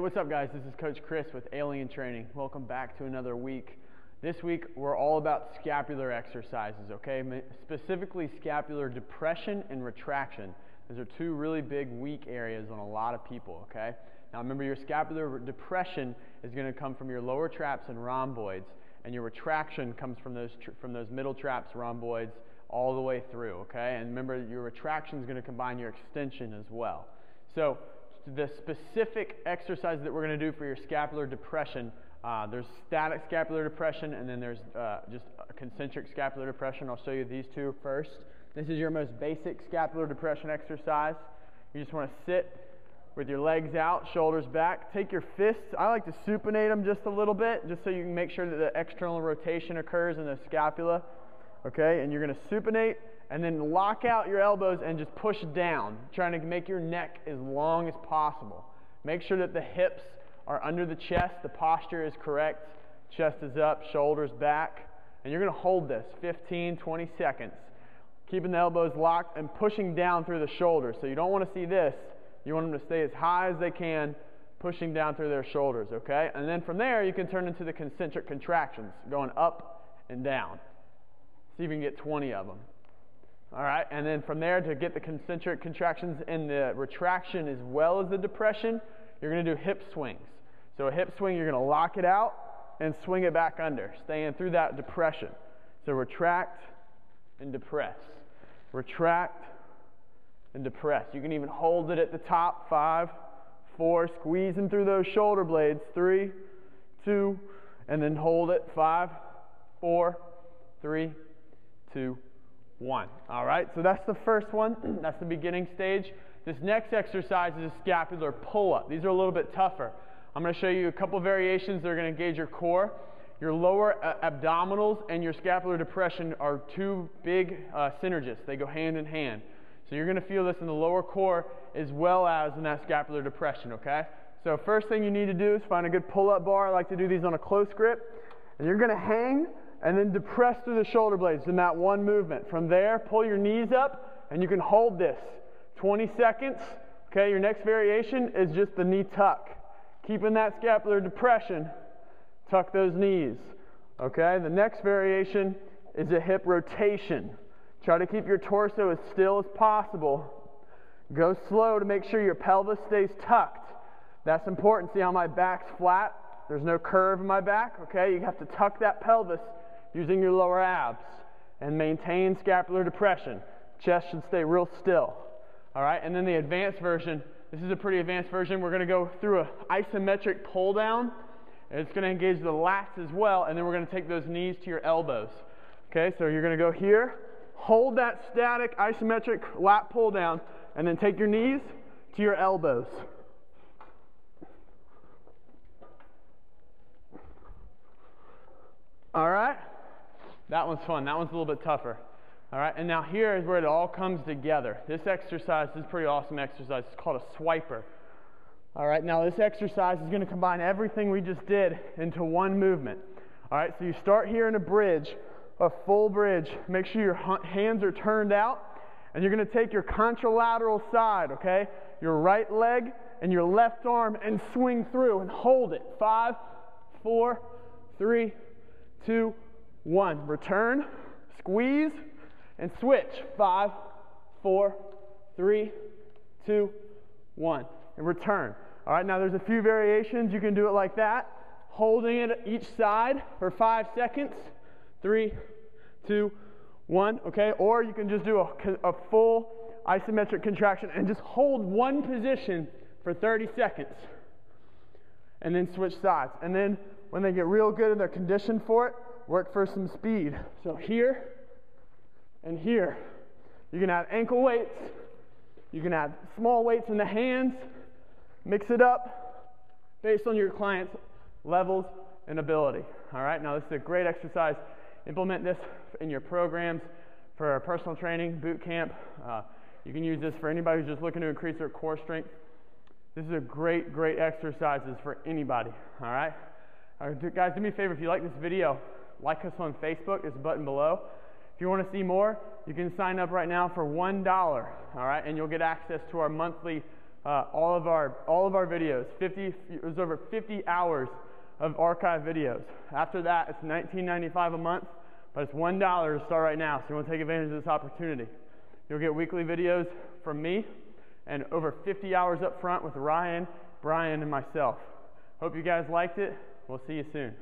what's up, guys? This is Coach Chris with Alien Training. Welcome back to another week. This week, we're all about scapular exercises, okay? Specifically, scapular depression and retraction. Those are two really big weak areas on a lot of people, okay? Now, remember, your scapular depression is going to come from your lower traps and rhomboids, and your retraction comes from those, from those middle traps, rhomboids, all the way through, okay? And remember, your retraction is going to combine your extension as well. So, the specific exercise that we're going to do for your scapular depression, uh, there's static scapular depression and then there's uh, just concentric scapular depression. I'll show you these two first. This is your most basic scapular depression exercise. You just want to sit with your legs out, shoulders back. Take your fists. I like to supinate them just a little bit, just so you can make sure that the external rotation occurs in the scapula. Okay, and you're going to supinate and then lock out your elbows and just push down, trying to make your neck as long as possible. Make sure that the hips are under the chest, the posture is correct, chest is up, shoulders back, and you're going to hold this 15, 20 seconds, keeping the elbows locked and pushing down through the shoulders. So you don't want to see this. You want them to stay as high as they can, pushing down through their shoulders, okay? And then from there, you can turn into the concentric contractions, going up and down. See if you can get 20 of them. All right, and then from there to get the concentric contractions in the retraction as well as the depression, you're going to do hip swings. So a hip swing, you're going to lock it out and swing it back under, staying through that depression. So retract and depress. Retract and depress. You can even hold it at the top. Five, four, squeezing through those shoulder blades. Three, two, and then hold it. Five, four, three, two, one. All right, so that's the first one. that's the beginning stage. This next exercise is a scapular pull-up. These are a little bit tougher. I'm going to show you a couple variations that are going to engage your core. Your lower uh, abdominals and your scapular depression are two big uh, synergists. They go hand in hand. So you're going to feel this in the lower core as well as in that scapular depression, okay? So first thing you need to do is find a good pull-up bar. I like to do these on a close grip. And you're going to hang and then depress through the shoulder blades in that one movement. From there, pull your knees up, and you can hold this 20 seconds. Okay, your next variation is just the knee tuck. Keeping that scapular depression, tuck those knees. Okay, the next variation is a hip rotation. Try to keep your torso as still as possible. Go slow to make sure your pelvis stays tucked. That's important. See how my back's flat? There's no curve in my back, okay? You have to tuck that pelvis using your lower abs and maintain scapular depression. Chest should stay real still. All right, and then the advanced version. This is a pretty advanced version. We're going to go through an isometric pull down. It's going to engage the lats as well, and then we're going to take those knees to your elbows. Okay, so you're going to go here, hold that static isometric lat pull down, and then take your knees to your elbows. All right? That one's fun. That one's a little bit tougher. All right, and now here is where it all comes together. This exercise is a pretty awesome exercise. It's called a swiper. All right, now this exercise is going to combine everything we just did into one movement. All right, so you start here in a bridge, a full bridge. Make sure your hands are turned out, and you're going to take your contralateral side, okay? Your right leg and your left arm and swing through and hold it. Five, four, three, two, one. Return, squeeze, and switch. Five, four, three, two, one. And return. All right, now there's a few variations. You can do it like that, holding it each side for five seconds. Three, two, one. Okay, or you can just do a, a full isometric contraction and just hold one position for 30 seconds and then switch sides. And then when they get real good and they're conditioned for it, work for some speed. So here and here. You can add ankle weights. You can add small weights in the hands. Mix it up based on your client's levels and ability. All right, now this is a great exercise. Implement this in your programs for personal training, boot camp. Uh, you can use this for anybody who's just looking to increase their core strength. This is a great, great exercises for anybody. All right? All right, guys, do me a favor. If you like this video, like us on Facebook, there's a button below. If you want to see more, you can sign up right now for $1, all right, and you'll get access to our monthly uh, all of our all of our videos. 50 it was over 50 hours of archive videos. After that, it's 19.95 a month, but it's one dollar to start right now. So you want to take advantage of this opportunity. You'll get weekly videos from me and over 50 hours up front with Ryan, Brian, and myself. Hope you guys liked it. We'll see you soon.